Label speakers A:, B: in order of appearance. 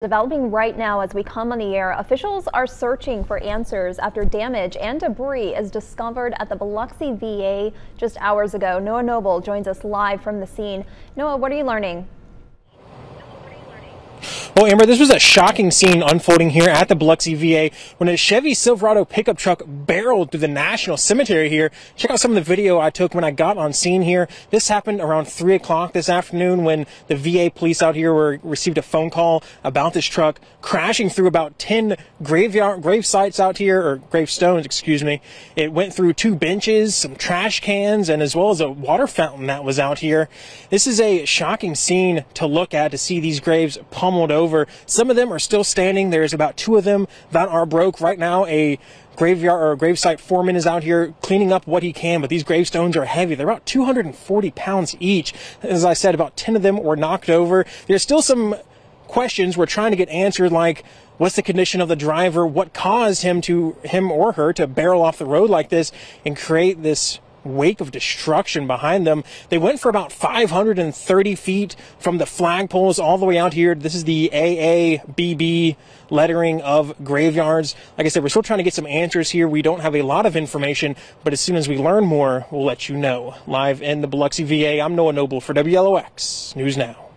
A: Developing right now as we come on the air, officials are searching for answers after damage and debris is discovered at the Biloxi VA just hours ago. Noah Noble joins us live from the scene. Noah, what are you learning?
B: Well, Amber, this was a shocking scene unfolding here at the Biloxi VA when a Chevy Silverado pickup truck barreled through the National Cemetery here. Check out some of the video I took when I got on scene here. This happened around 3 o'clock this afternoon when the VA police out here were, received a phone call about this truck crashing through about 10 graveyard, grave sites out here, or gravestones, excuse me. It went through two benches, some trash cans, and as well as a water fountain that was out here. This is a shocking scene to look at to see these graves pummeled over over. Some of them are still standing. There's about two of them that are broke right now. A graveyard or gravesite foreman is out here cleaning up what he can, but these gravestones are heavy. They're about 240 pounds each. As I said, about 10 of them were knocked over. There's still some questions we're trying to get answered like what's the condition of the driver what caused him to him or her to barrel off the road like this and create this wake of destruction behind them. They went for about 530 feet from the flagpoles all the way out here. This is the AABB lettering of graveyards. Like I said, we're still trying to get some answers here. We don't have a lot of information, but as soon as we learn more, we'll let you know. Live in the Biloxi VA, I'm Noah Noble for WLOX News Now.